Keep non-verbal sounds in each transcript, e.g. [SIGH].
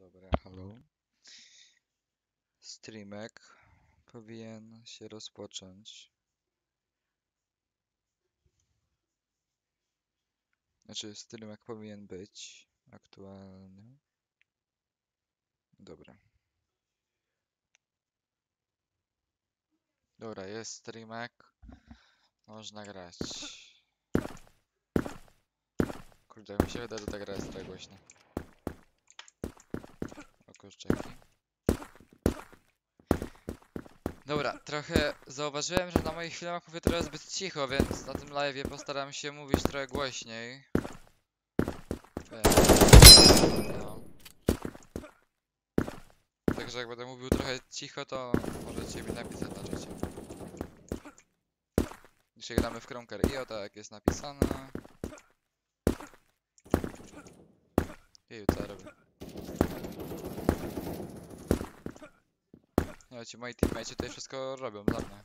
Dobra, halo. Streamek powinien się rozpocząć. Znaczy, streamek powinien być aktualny. Dobra. Dobra, jest streamek. Można grać. Kurde, mi się wydaje, że ta gra jest trochę głośna. Kurczaki. Dobra, trochę zauważyłem, że na moich filmach mówię trochę zbyt cicho, więc na tym live'ie postaram się mówić trochę głośniej. No. Także jak będę mówił trochę cicho, to możecie mi napisać na czacie. Dzisiaj gramy w Kronker i o tak jest napisane. Jeju, co robię? Nie, ci moi teammates tutaj wszystko robią za mnie.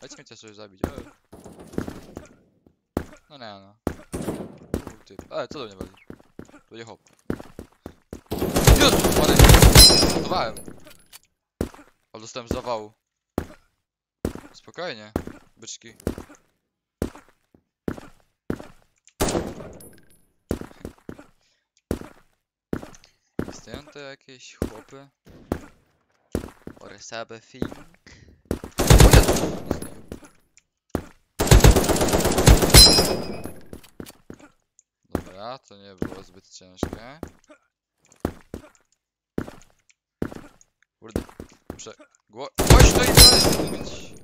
Dajcie mnie coś zabić. Ej. No nie no. Ty. Ej, co do mnie walisz? To nie hop. Jezu, ale Zdawałem. Ale dostałem zawału. Spokojnie, byczki. Istnieją to jakieś chłopy? Or Jezu! Dobra, to nie było zbyt ciężkie. Kurde, muszę gło głośno i głośno mówić.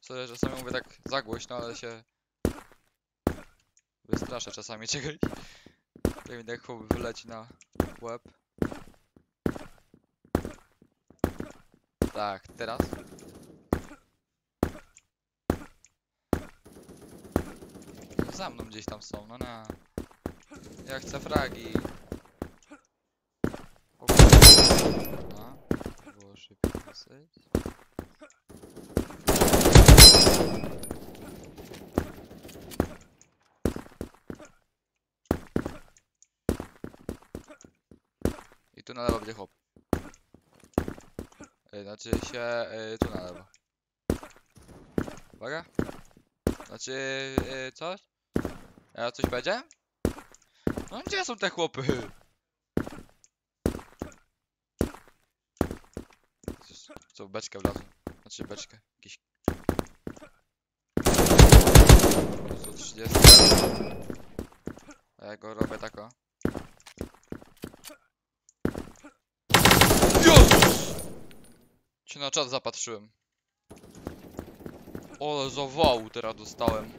Sorry, czasami mówię tak za głośno, ale się wystraszę czasami czegoś. Jak mi tak wyleci na łeb. Tak, teraz. Za mną gdzieś tam są, no na. Ja chcę fragi. O. No, było szybko dosyć. I tu na lewo będzie chłop. Ej, Znaczy się e, tu na lewo. Uwaga. Znaczy e, coś? A coś będzie? No gdzie są te chłopy? Co beczkę wlazł? Znaczy beczkę. Jakiś... Co 30? A ja go robię tako. Jezus! Cię na czat zapatrzyłem. Ole zawału teraz dostałem.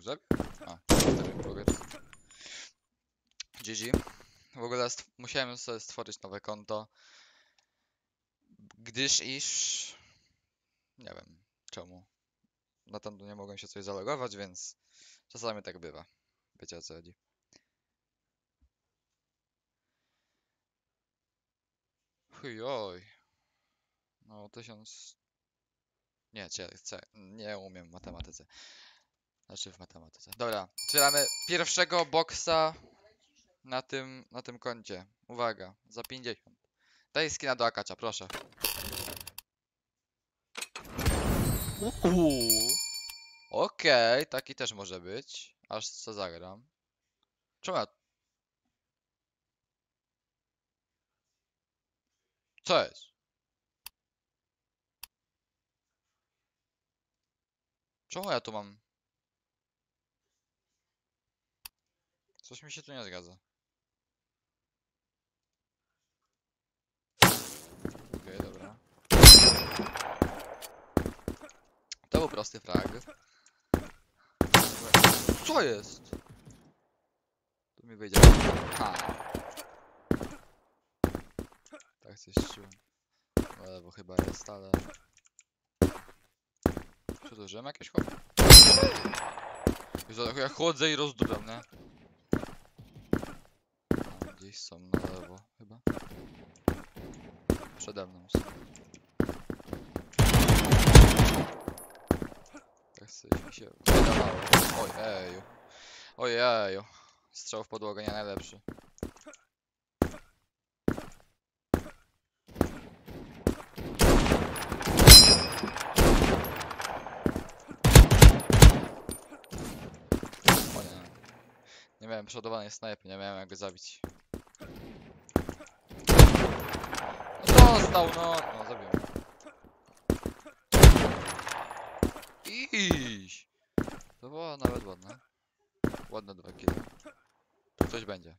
Zabił? A. GG. W ogóle musiałem sobie stworzyć nowe konto. Gdyż iż... Nie wiem czemu. Na tamto nie mogłem się coś zalogować, więc czasami tak bywa. Wiecie o co chodzi. Oj. No, tysiąc... Nie, cie, chcę. Nie umiem w matematyce. Znaczy w matematyce. Dobra, otwieramy pierwszego boksa na tym, na tym koncie. Uwaga, za 50. Daj skina do akacza, proszę. Okej, taki też może być. Aż co zagram. Czemu ja... Co jest? Czemu ja tu mam... Coś mi się tu nie zgadza. Okej, dobra. To był prosty frag. Co jest? Tu mi wyjdzie. Ha. Tak coś czułem. Ale bo chyba jest, ale... Przedłużyłem jakieś chłop? Jezu, Ja chodzę i rozdubam, nie? Gdzieś są na lewo, chyba. Przede mną są. Tak mi się wydawało. Oj, eju. Ojeju. Strzał w podłogę nie najlepszy. O nie. Nie miałem przodowanej snajpy, nie miałem jak go zabić. No dostał, no! No, zabiłem. Iś! To było nawet ładne. Ładne dwa kilo. Coś będzie.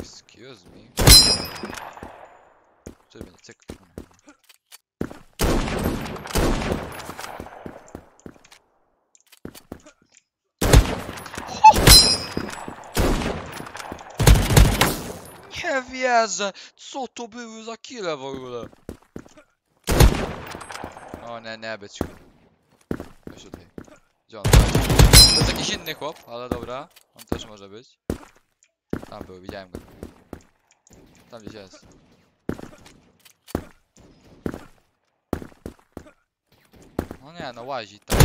Excuse me. Coś będzie, cyk. Nie wierzę! Co to były za kile w ogóle? O nie, nie być. Chodź tutaj. Gdzie on? To jest jakiś inny chłop, ale dobra. On też może być. Tam był, widziałem go. Tam gdzieś jest. No nie, no łazi tam.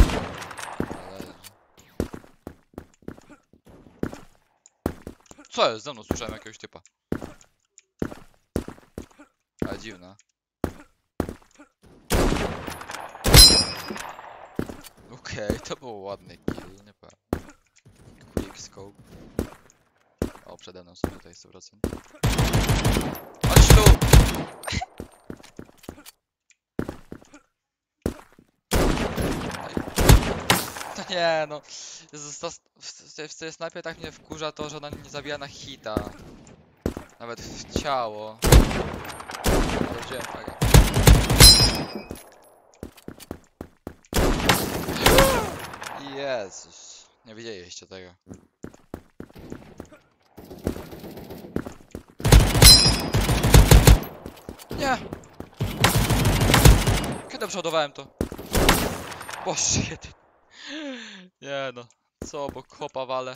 Co jest? Ze mną słyszałem jakiegoś typa. Ale dziwne. Okej, to był ładny kill, nie powiem. Quick scope. O, przede mną są tutaj 100%. Chodź tu! No nie no. To, w, tej- w tej snajpie tak mnie wkurza to, że ona nie zabija na hita. Nawet w ciało. Wziąłem flagę. Jezus. Nie widzieliście tego. Nie! Kiedy przodowałem to? Boże, [LAUGHS] jeden. Nie no. Co, bo kopa wale.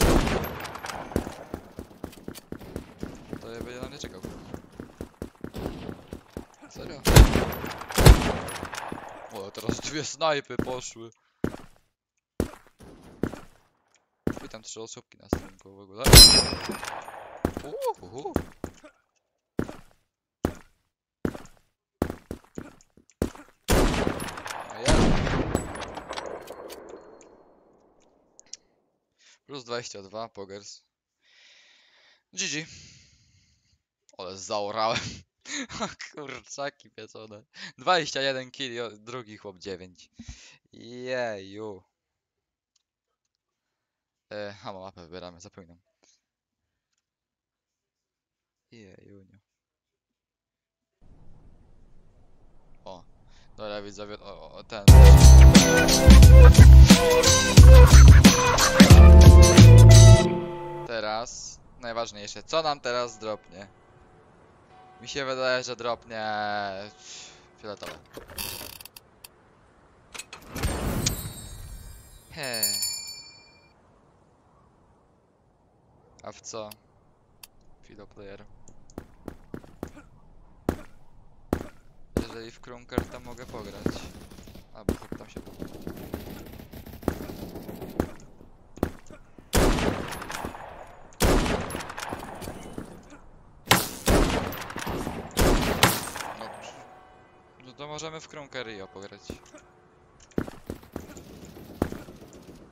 To ja będzie na mnie czekał. Serio? O, teraz dwie snajpy poszły. Witam trzy osobki na streamku w ogóle. Uhu. A ja. Plus 22, pogers. GG. Ale zaorałem. [LAUGHS] O kurczaki pieczone. 21 kilo, drugi chłop 9. Jeju. E, a mapę wybieramy, zapominam. Jejuniu. O, dobra widzowie, o, o ten. Teraz, najważniejsze, co nam teraz dropnie? Mi się wydaje, że dropnie fioletowe. He. A w co? Filo player. Jeżeli w Krunker to mogę pograć. A bo chłop tam się. Dobrze. No to możemy w Krunkerio pograć.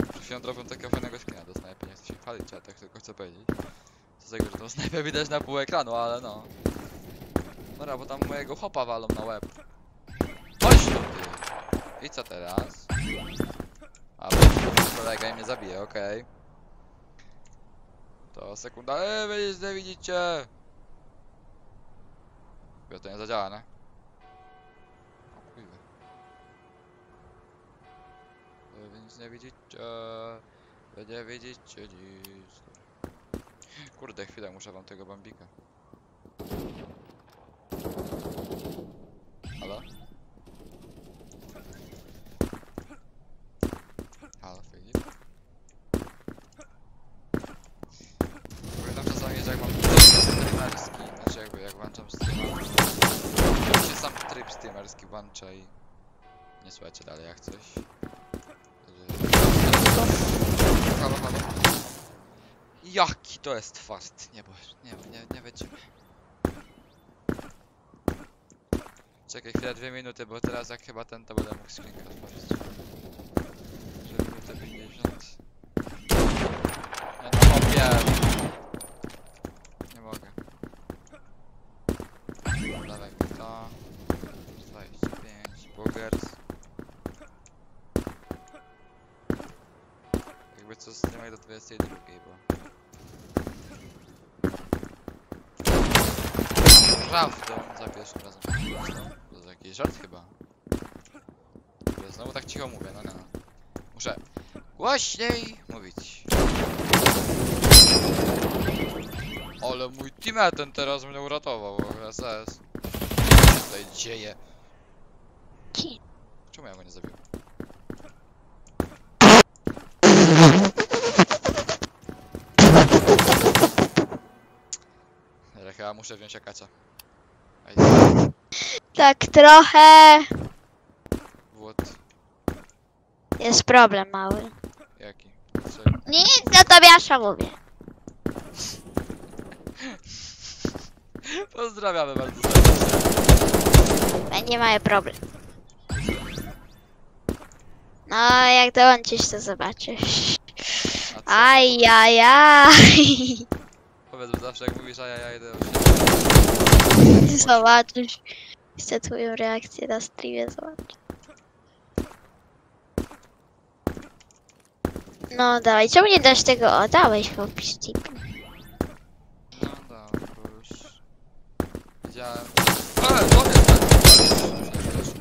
Przed chwilą drobią takiego fajnego skina do snajpy, nie chcę się chwalić, ale tak tylko chcę powiedzieć. Co z tego, że tą snajpę widać na pół ekranu, ale no. Dobra, bo tam mojego hopa walą na łeb. Chodź! I co teraz? A, kolega mnie zabije, okej. To sekunda, eee, widzicie! Chyba to nie zadziała, nie? Nie widzicie. Wy nie widzicie nic. Kurde, chwilę, muszę wam tego bambika. Halo? Halo, Filip? Pamiętam czasami, że jak mam streamerski, znaczy jakby jak włączam streama, to się sam tryb streamerski włącza i nie słuchajcie dalej jak coś. Jaki to jest fart. Nie, bo nie, nie, nie będziemy. Czekaj chwilę, dwie minuty, bo teraz jak chyba ten, to będę mógł skrzynkę otworzyć. Że minutę 50. Nie no. Nie mogę. Dawaj, to. 25, boogers. Jakby co streamek do 22, bo... Prawdą za pierwszym razem. To jest jakiś żart chyba. Ja znowu tak cicho mówię, no no. Muszę głośniej mówić. Ale mój teammate ten teraz mnie uratował, SS. Co tutaj dzieje? Czemu ja go nie zabiłem? Ale chyba muszę wziąć akacza. Ej, Tak trochę Włod. jest problem mały. Jaki? Dlaczego? Nic za Tobiasza mówię. [LAUGHS] Pozdrawiamy bardzo serdecznie. Będzie mały problem. No, jak dołączysz, to zobaczysz. A co? Ajajaj. Powiedz bo zawsze jak mówisz, a ja, ja [LAUGHS] Zobaczysz. Chcę twoją reakcję na streamie zobaczyć. No dawaj, czemu nie dasz tego? O, dałeś w opis tip. No dobra, bo już... Widziałem... E, to jest!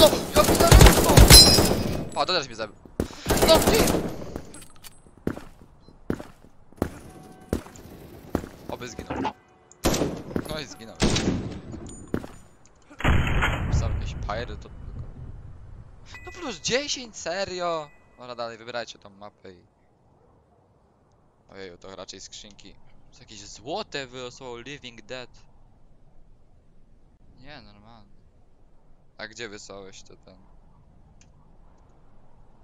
No, ja widziałem to! O, to też mnie zabił. No ty! Oby zginął. No i zginął. Pisał jakieś pyry, to... No plus 10, serio? Dobra, dalej, wybierajcie tą mapę i... Ojeju, to raczej skrzynki. To jakieś złote wylosło Living Dead. Nie, normalnie. A gdzie wysłałeś to ten?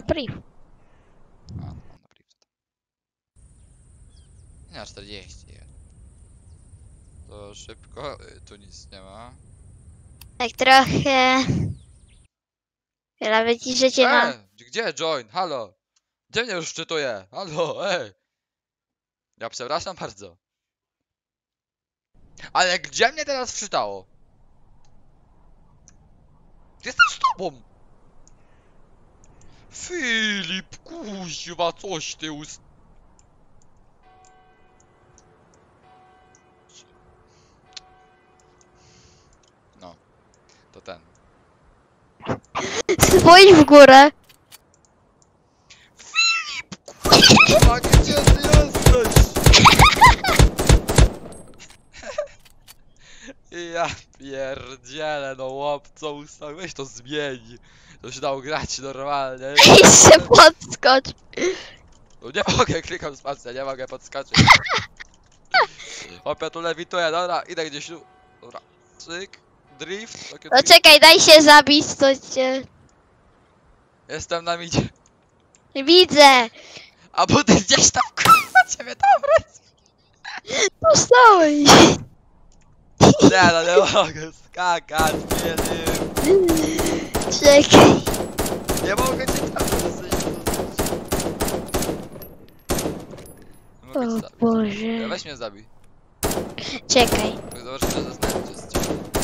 Brief. A, no, na brief to tam. Nie, 40. To szybko, y, tu nic nie ma. Tak trochę... Nawet że cię na... E, gdzie join? Halo? Gdzie mnie już wczytuje? Halo, ej! Ja przepraszam bardzo. Ale gdzie mnie teraz wczytało? Jestem z tobą! Filip, kuźwa, coś ty ust... Spójrz w górę. A gdzie ty jesteś? Ja pierdzielę, no łopco ustał, weź to zmień. To się dało grać normalnie. [LAUGHS] Jeszcze podskocz. No nie mogę, klikam spację, nie mogę podskoczyć. [LAUGHS] Opia tu lewituję, dobra, idę gdzieś tu. Dobra, cyk, drift. takie No czekaj, daj się zabić, to cię... Jestem na midzie. Widzę. A bo ty gdzieś tam, kurwa, ciebie tam Dostałeś. Nie no, nie mogę skakać, nie, nie. Czekaj. Nie mogę cię trafić. Nie mogę cię O zabić. Boże. Weź mnie zabij. Czekaj. Zobacz, że znajdzie z ciebie.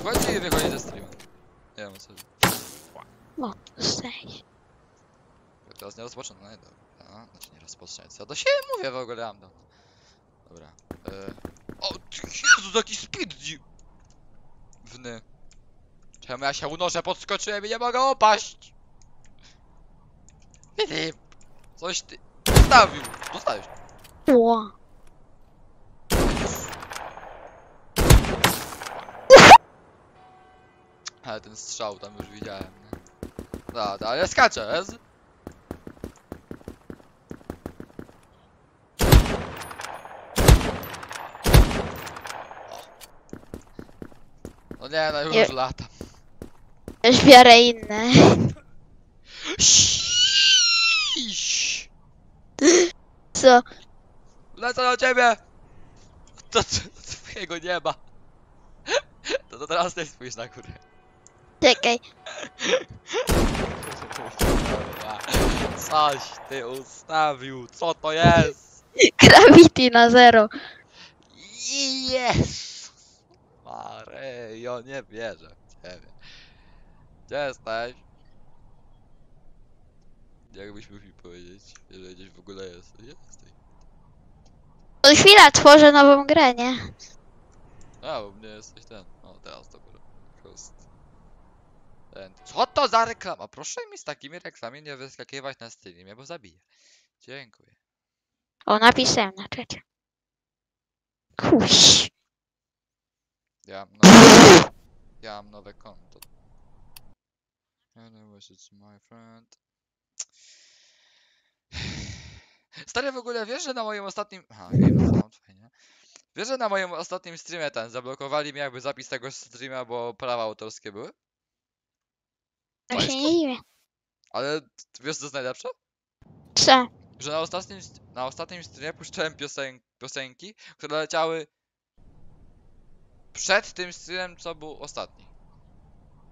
Wchodzi i wychodzi ze streama. Nie wiem o co chodzi. O, dostałeś. Teraz nie rozpocznę, no nie dobra. Znaczy nie rozpocznę, co do siebie mówię w ogóle, mam Dobra. E... O, ty Jezu, taki speed. Wny. Czemu ja się unoszę, podskoczyłem i nie mogę opaść? Coś ty... Zostawił! Zostawisz. Ło. Ale ten strzał tam już widziałem, nie? Da, da, ale skaczę? No nie, no już Nie. latam. Już biorę inne. Co? Lecę do ciebie! To, twojego nie ma. To, to teraz ty spójrz na górę. Czekaj. [LAUGHS] Coś ty ustawił, co to jest? Gravity na zero. Jezus! Maryjo, nie wierzę w ciebie. Gdzie jesteś? Jakbyś mógł mi powiedzieć, jeżeli gdzieś w ogóle jest. Gdzie jesteś? No chwila, tworzę nową grę, nie? A, u mnie jesteś ten. O, teraz dopiero. Co to za reklama? Proszę mi z takimi reklamami nie wyskakiwać na streamie, bo zabiję. Dziękuję. O, napisałem na czacie. Kuś. Ja mam nowe, ja mam nowe konto. Hello, it's my friend. Stary, w ogóle wiesz, że na moim ostatnim... Aha, Game Thrones, fajnie. Wiesz, że na moim ostatnim streamie ten, zablokowali mi jakby zapis tego streama, bo prawa autorskie były? Fajsko. się nie dziwię. Ale wiesz co jest najlepsze? Co? Że na ostatnim, st- na ostatnim streamie puszczałem piosen piosenki, które leciały przed tym streamem, co był ostatni.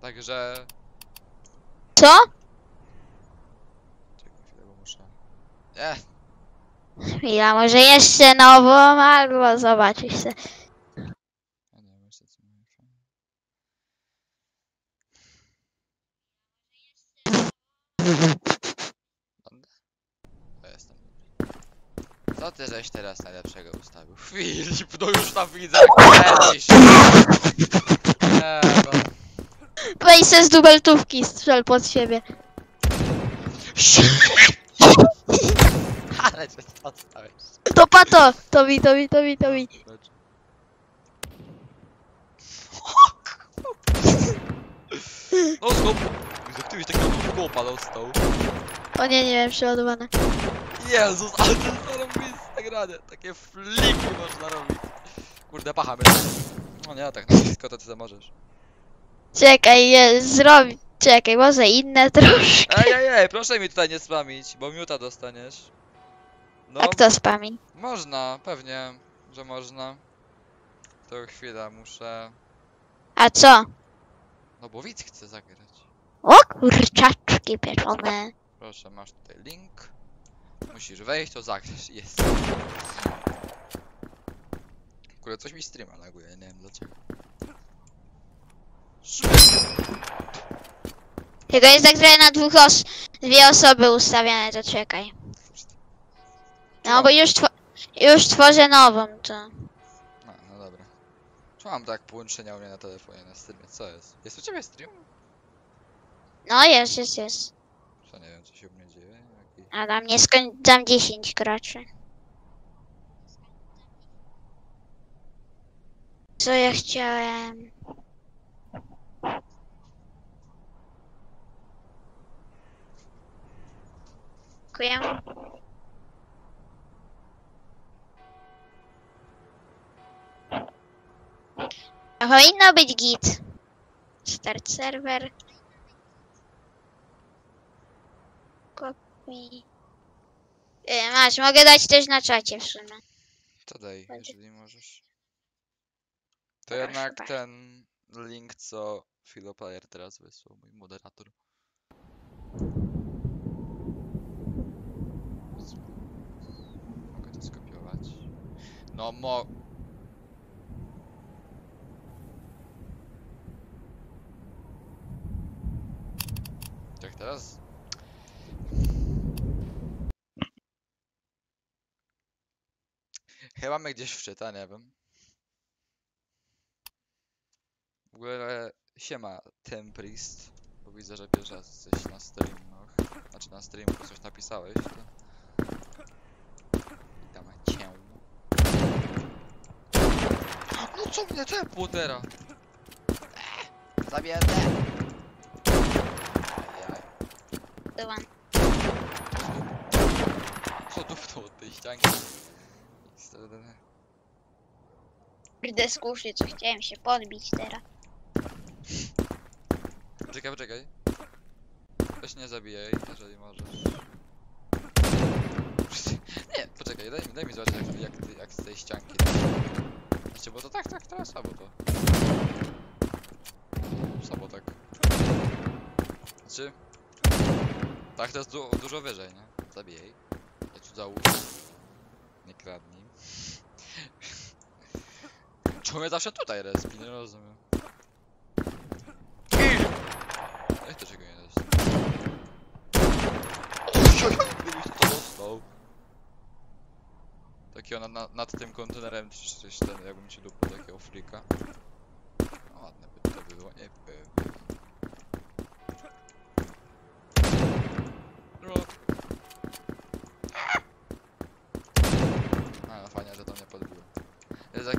Także... Co? Czekaj chwilę, bo muszę... Nie, Chwila, może jeszcze nową, albo zobaczysz se. Ja nie wiem, co moje fan. Będę? To jestem. Co ty żeś teraz najlepszego ustawił? Filip, no już tam widzę. Nie, no. Weź se z dubeltówki, strzel pod siebie. [LAUGHS] Ale cię odstałeś. To pato! To mi, to mi, to mi, to mi. No ty mi takiego kopa dostał. O nie, nie wiem, przeładowane. Jezus, ale to jest zarobiste Takie fliki można robić. Kurde, pacha mnie. No nie, tak na blisko to ty to możesz. Czekaj, je, zrobi... Czekaj, może inne [LAUGHS] troszkę. Ej, ej, ej, proszę mi tutaj nie spamić, bo miuta dostaniesz. No, A kto spami? można, pewnie, że można. To chwila, muszę... A co? No bo widz chce zagrać. O kurczaczki pieczone. Proszę, masz tutaj link. Musisz wejść, to zagrasz. Jest. Kurde, coś mi streama laguje, nie wiem dlaczego. Tylko jest tak na dwóch os... Dwie osoby ustawiane, to czekaj. No bo już, two... już tworzę nową, to... No, no dobra. Czy mam tak połączenia u mnie na telefonie, na streamie? Co jest? Jest u ciebie stream? No jest, jest, jest. Co nie wiem, co się u mnie. A dla mnie skończam 10 graczy. Co ja chciałem? Dziękuję. Powinno być git. Start serwer. Copy. E, Masz, mogę dać też na czacie w sumie. To daj, Będzie. jeżeli możesz. To Proszę jednak bardzo. ten link, co Philoplayer teraz wysłał, mój moderator. Mogę to skopiować. No mo... Jak teraz? Chyba mnie gdzieś wczyta, nie wiem. W ogóle siema Temprist, bo widzę, że pierwszy raz jesteś na streamach, znaczy na streamu coś napisałeś, to... Witam cię. No co mnie tepło teraz? Eee, Zabierdę! Ajaj. Byłam. Co dupnął od tej ścianki? Kurde, skuszy, co chciałem się podbić teraz. Czekaj, poczekaj. Weź nie zabijaj, jeżeli możesz. [LAUGHS] Nie, poczekaj, daj mi, daj mi zobaczyć jak, jak, ty- jak z tej ścianki. Znaczy, bo to tak, tak, teraz słabo to. Słabo tak. Znaczy... Tak to jest du dużo wyżej, nie? Zabijaj. Ja tu załóż. Nie kradnij. Mnie zawsze tutaj respi? Nie rozumiem. Jak to czego nie jest? Gdybyś to dostał. Takiego na, na, nad tym kontenerem czy coś ten, jakbym ci dupł takiego flika. No ładne by to było, nie wiem. No. A, no fajnie, że to mnie podbiło. Jest jak...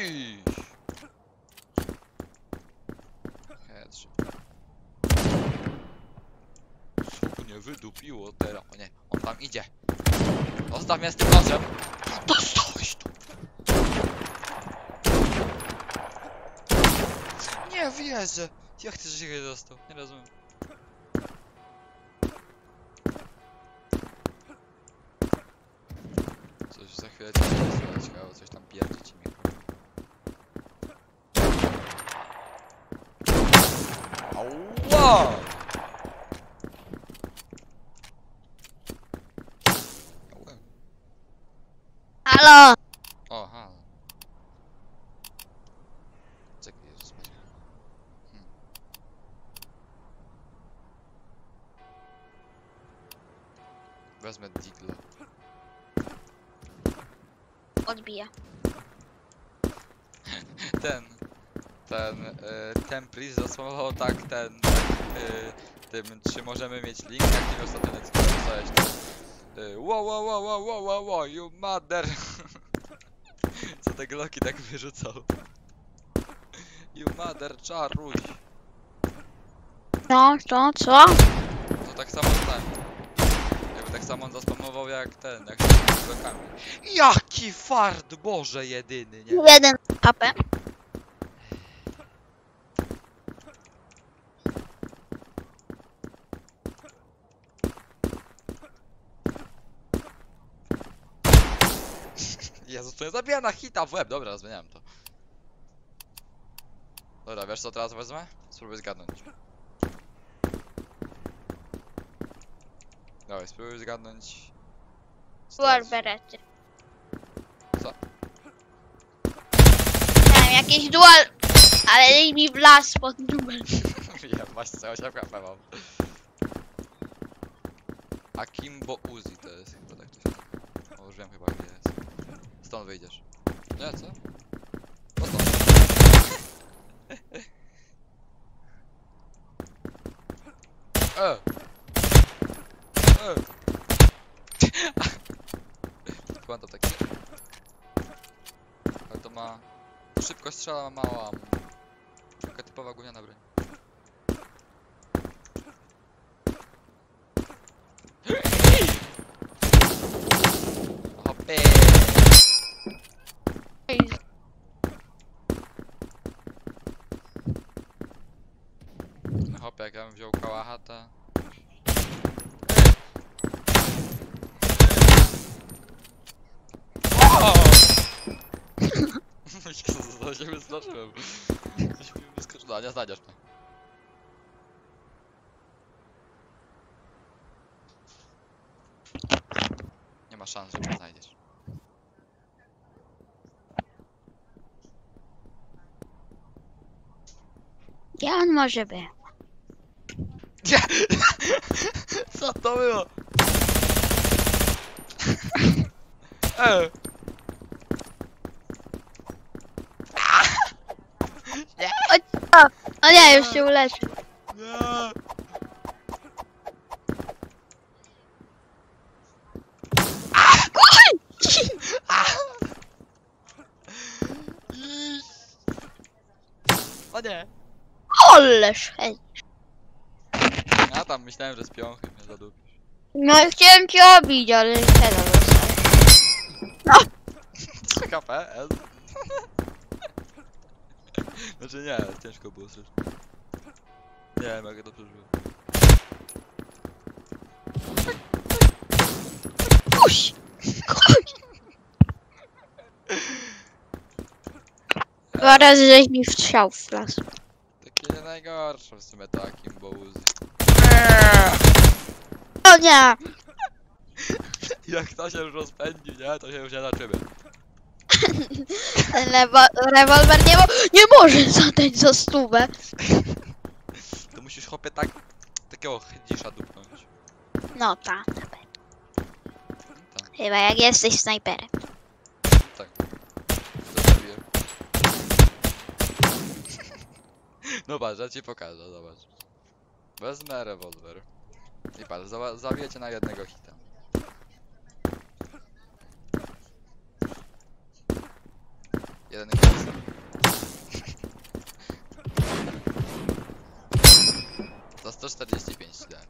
Iść. Headshot. Wydupiło teraz? O nie, on tam idzie. Zostaw mnie z tym nożem. Dostałeś tu. Nie wierzę. Jak ty nie dostał? Nie rozumiem. Coś za chwilę cię będzie coś tam pierdzi ci mi. Ała. Halo! O, halo. Czekaj, jeszcze zobaczę. Hmm. Wezmę digla. Odbija. Ten, ten, y, ten pris zasłanował tak ten, y, tym, czy możemy mieć link, jaki ostatnio napisałeś tam. Y, wow, wow, wow, wow, wow, wow, wow, you mother. Gloki tak wyrzucał? You mother, czaruś. Co, co, co? To tak samo ten. Jakby tak samo on zaspamował jak ten, jak z blokami. Jaki fart, Boże jedyny, nie? Jeden HP. Jezus, to nie zabija na hita w łeb. Dobra, zmieniałem to. Dobra, wiesz co teraz wezmę? Spróbuj zgadnąć. Dawaj, spróbuj zgadnąć. Dual berety. Co? Nie wiem, jakiś dual... Ale mi wlazł pod numer. Wiem, właśnie całą siatkę mam. Akimbo Uzi to jest chyba tak to się nazywa. O, już wiem chyba gdzie. Stąd wyjdziesz. Nie, co? No stąd. [LAUGHS] E! E! [LAUGHS] Chyba to taki. Ale to ma... Szybko strzela, ma mała. Taka typowa gówniana broń. Hop, jak ja bym wziął kałacha, to... O! [LAUGHS] Coś mi wyskoczyło, nie znajdziesz mnie. Nie ma szans, że mnie znajdziesz. Gdzie on może być? [LAUGHS] Co to było? [LAUGHS] [LAUGHS] E! O nie, już się uleczył. Nie! O nie! Oleż, hej. Tam myślałem, że z piąchy mnie zadupisz. No i chciałem cię obić, ale teraz dostałem. 3 KP, S. [LAUGHS] Znaczy nie, ciężko było strasznie. Nie wiem jak ja to przeżyłem. Kuś! Kuś! Dwa razy żeś mi wstrzał w las. Takie nie najgorsze w sumie takim, bo O nie! Jak to się już rozpędzi, nie? To się już nie zaczymy. Ten rewolwer nie, mo nie może zadać za stówę. To musisz chłopie tak... Takiego chydzisza dupnąć. No tak. Tak, Chyba jak jesteś snajperem. tak. To zrobię. [LAUGHS] No patrz, ja ci pokażę, zobacz. Wezmę rewolwer. I patrz, zabiję cię na jednego hita. Jeden hit. [LAUGHS] Za 145 ci dałem.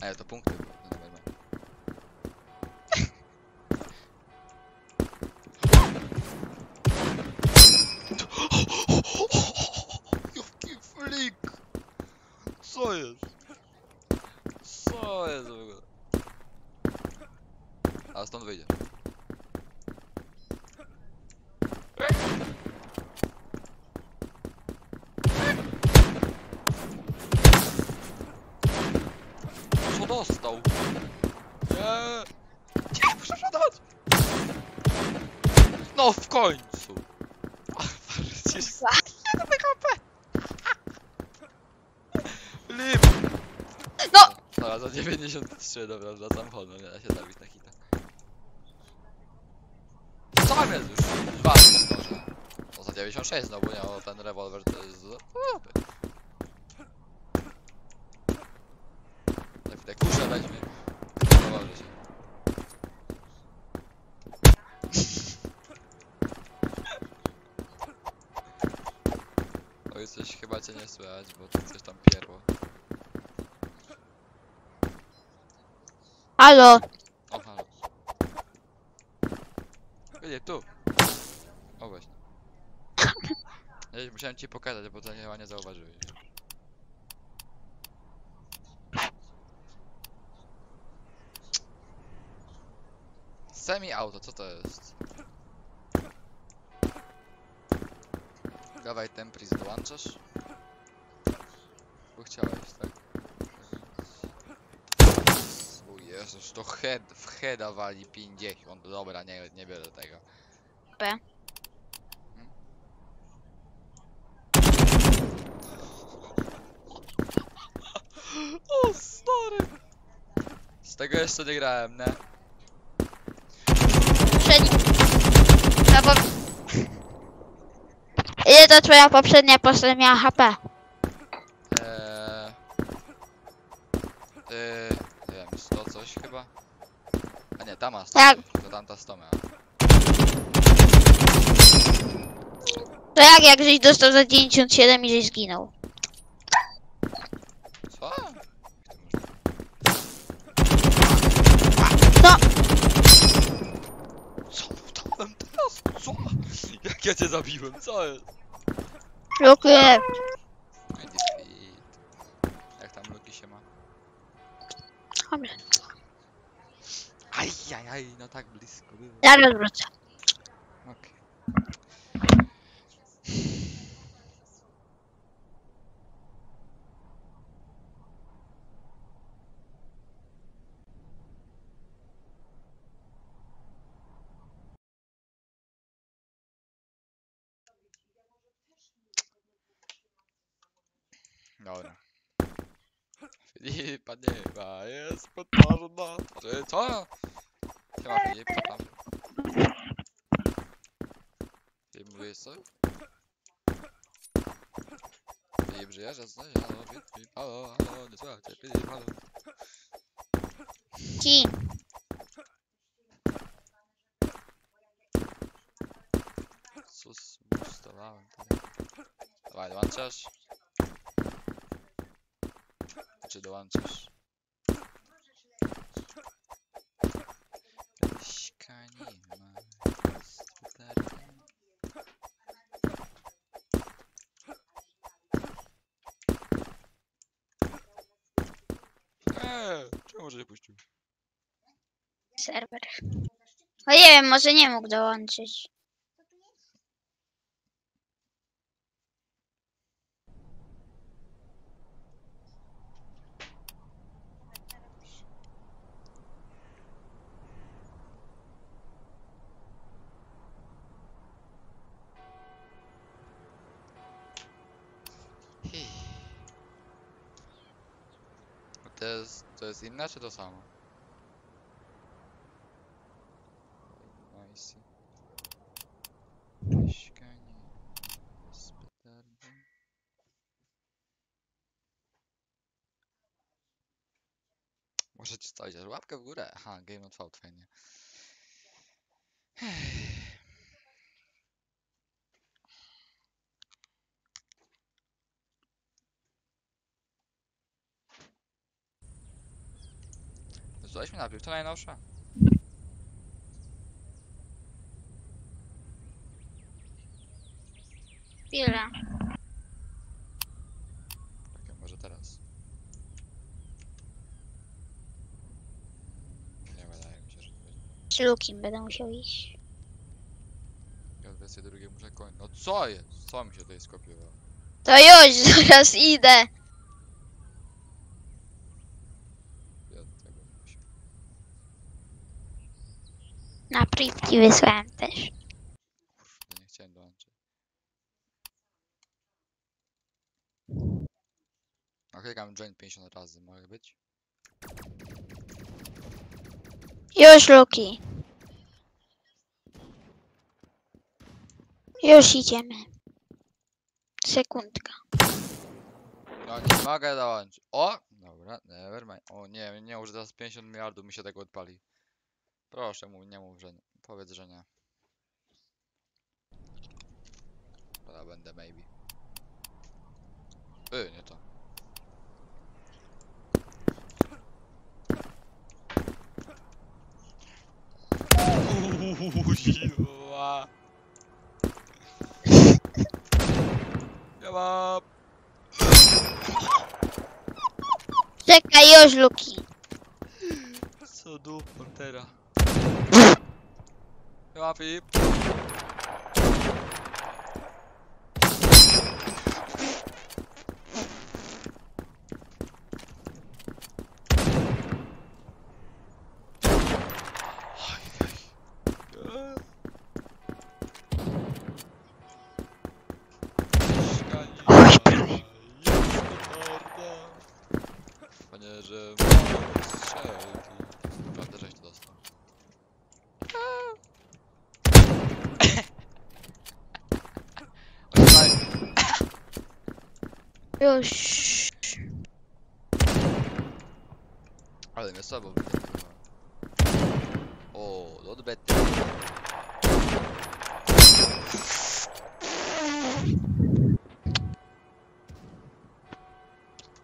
Ja to punkty były, [LAUGHS] dobra. no. Jaki flik! Co jest? Co jest w ogóle? A stąd wyjdzie. Co dostał? Nie! Nie, muszę przeładować! No w końcu! Przecież... Nie, to PKP! Lip! No! Dobra, za 93, dobra, wracam honor, nie da się zabić na hita. Co mam jest już? Dwa może. No za 96 znowu, nie, bo ten rewolwer to jest... Łapy. Tak, te kusze weźmie. Założy się. Oj, coś chyba cię nie słychać, bo tu coś tam pierło. Halo! O, halo. Wyjdzie tu. O, właśnie. [LAUGHS] Ja musiałem ci pokazać, bo to chyba nie zauważyłeś. Semi auto, co to jest? Dawaj Tempris, dołączasz? Bo chciałeś, tak? O Jezus, to head, w heada wali 50. Dobra, nie, nie biorę tego. P. Hmm? [LAUGHS] O stary! Z tego jeszcze nie grałem, nie? Poprzedni... Ta po... Ile to twoja poprzednia postać miała HP? Nie, ta ma 100 Tak. coś, to tamta 100 miała. To jak, jak żeś dostał za 97 i żeś zginął? Co? Co mu dałem teraz? Co? Jak ja cię zabiłem, co jest? Defeat. Jak tam Luki się ma? Dobrze. Aj, aj, aj, no tak blisko było. Zaraz wrócę. Okej. Dobra. Filipa nie ma, jest potworna. Czy co? я же знаю, алло, бит, алло, алло, не знаю, тебе алло. Ки. Sus, Mustafa. Давай, 20. Че 20. Eee, czemu może nie puścił? serwer. O nie wiem, może nie mógł dołączyć. Jest, inne, czy to samo? Nice. Ściganie bez petardy. Możecie stawić łapkę w górę. Aha, game found, fajnie. Najpierw, to najnowsze. Chwila. Takie może teraz. Nie wydaje mi się, że to będzie. Z Lukim będę musiał iść. Ja wersję drugie muszę kończyć. No co jest? Co mi się tutaj skopiowało? To już, [LAUGHS] zaraz idę. Ja tego muszę. Privki wysłałem też. Kurde, nie chciałem dołączyć. No klikam join 50 razy, może być? Już, Luki. Już idziemy. Sekundka. No nie mogę dołączyć. O! Dobra, never mind. O nie, nie, już teraz 50 miliardów mi się tego odpali. Proszę mów, nie mów, że nie. Powiedz, że nie. Dobra, będę maybe. Y, nie to. Ja mam. Czekaj, już, Luki. Co Pantera. Ja mam Filip. Oj, Panie, że strzelki. Prawda, żeś to dostał. Oj, Już. Ale mnie słabo O, not bad.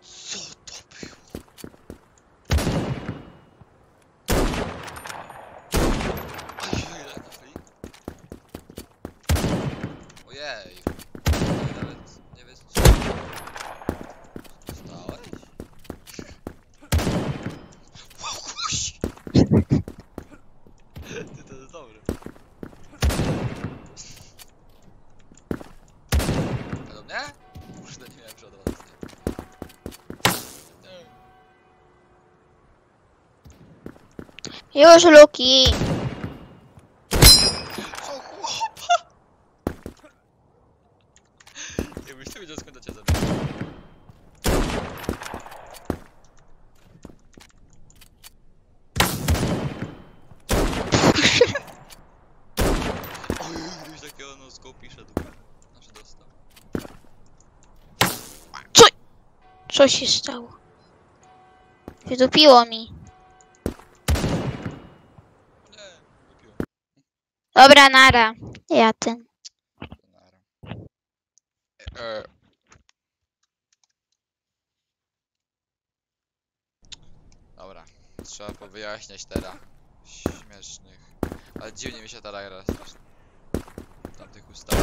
Co to było? Ojej, na free. Ojej. Nawet nie wiesz co. Dostałeś? Łokuś! Ty to jest dobre. A do mnie? Kurde, nie miałem przodować. Już, Luki. Co [LAUGHS] chłopa? Jakbyś ty wiedział skąd cię zabiję. [LAUGHS] Oj, gdybyś takiego no skopi szedł. Znaczy dostał. Co się stało? Wydupiło mi. Nie, kupiłem. Dobra, nara. Ja ten. Nara. E. Dobra, trzeba powyjaśniać teraz. Śmiesznych. Ale dziwnie mi się ta gra strasznie. Tamtych ustaw.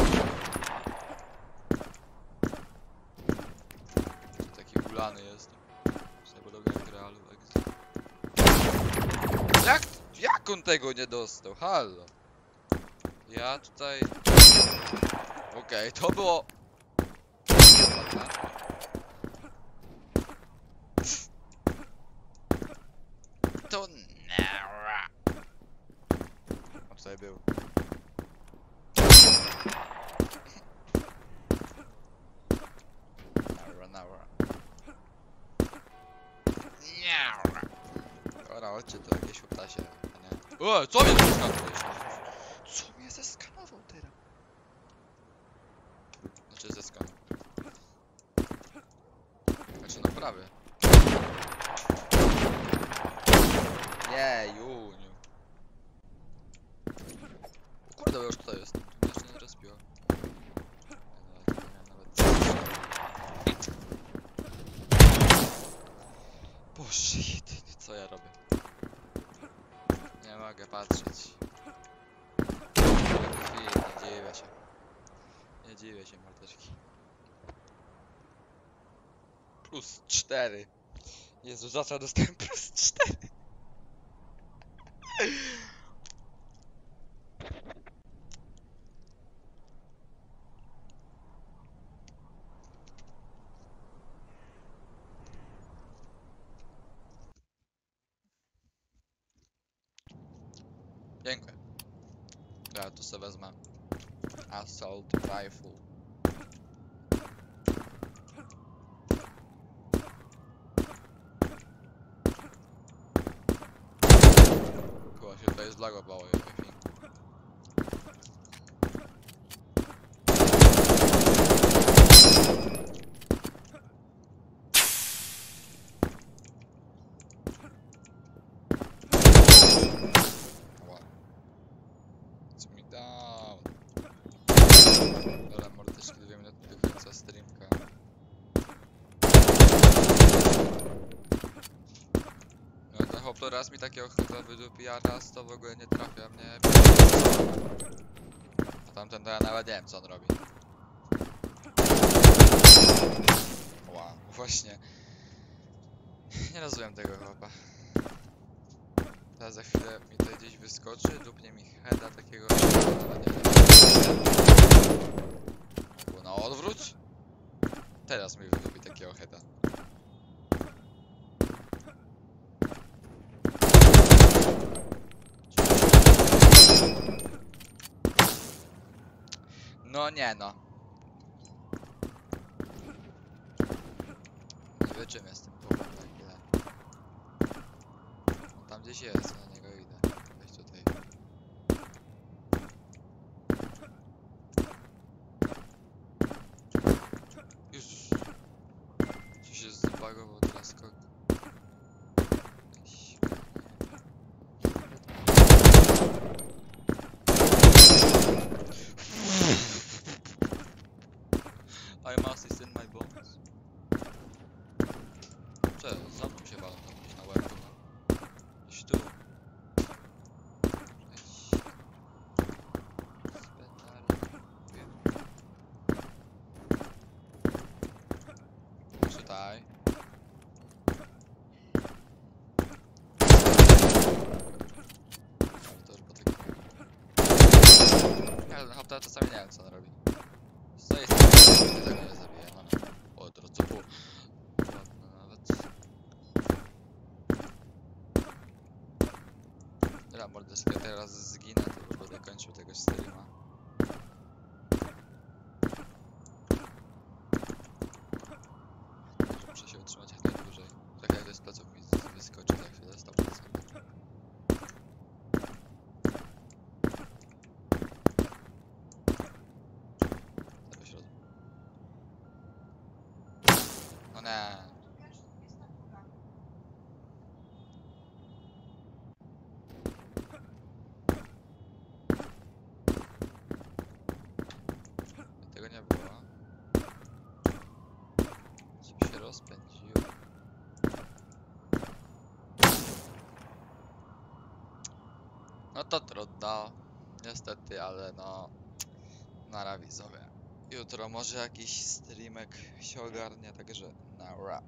Taki ulany jestem. Podobnie jak realu. Jak? Jak? Sekund tego nie dostał, halo. Ja tutaj... Okej, to było... To... On tutaj był. Dobra, chodźcie tu jakieś nie? O, co mnie zeskanował jeszcze? Zeskanował teraz? Znaczy zeskanował. Znaczy prawie. Nie, Juniu. Kurde, już tutaj jest. Tu mnie jeszcze nie rozbiło. Nie, nawet- nie miałem nawet... Boże jedyny, co ja robię? Nie mogę patrzeć. Chwili, nie dziwię się. Nie dziwię się, mordeczki. Plus 4. Jezu, za co dostałem plus 4? Dziękuję. Ja tu sobie wezmę. Assault rifle. Chyba się tutaj zlagowało, I think. Ła. It's me down. Dobra, mordeczki, dwie minuty do końca streamka. No ten hoplo raz mi takiego chyba wydupi, a raz to w ogóle nie trafia mnie. A tamten to ja nawet nie wiem co on robi. Wow, właśnie. Nie rozumiem tego chłopa. Teraz za chwilę mi tutaj gdzieś wyskoczy, dupnie mi heada takiego... Albo na odwróć? Teraz mi wydupi takiego heada. No nie no. Nie wiem czym jest tym chłopem na chwilę. On tam gdzieś jest, ja na niego idę. Weź tutaj. Jezus. Ci się zbagował teraz skok. Ej, I must is in my bones. Cze, za mną się walą tam gdzieś na łeb chyba. Gdzieś tu. Ej, Spetar. Wiem. Czytaj. Ale to już po tego. Hopta czasami nie wiem co on robi. Z tym, tego nie zabije, no. O, teraz co było? Ładne nawet. Dobra, mordeczkę teraz zginę, to będę kończył tego streama. Także Muszę się utrzymać jak najdłużej. Tak jak to z pleców mi z- wyskoczy za chwilę 100%. Tego środka. No nie. Tego nie było. Coś się rozpędziło. No to trudno. Niestety, ale no... Nara widzowie. Jutro może jakiś streamek się ogarnie, także nara.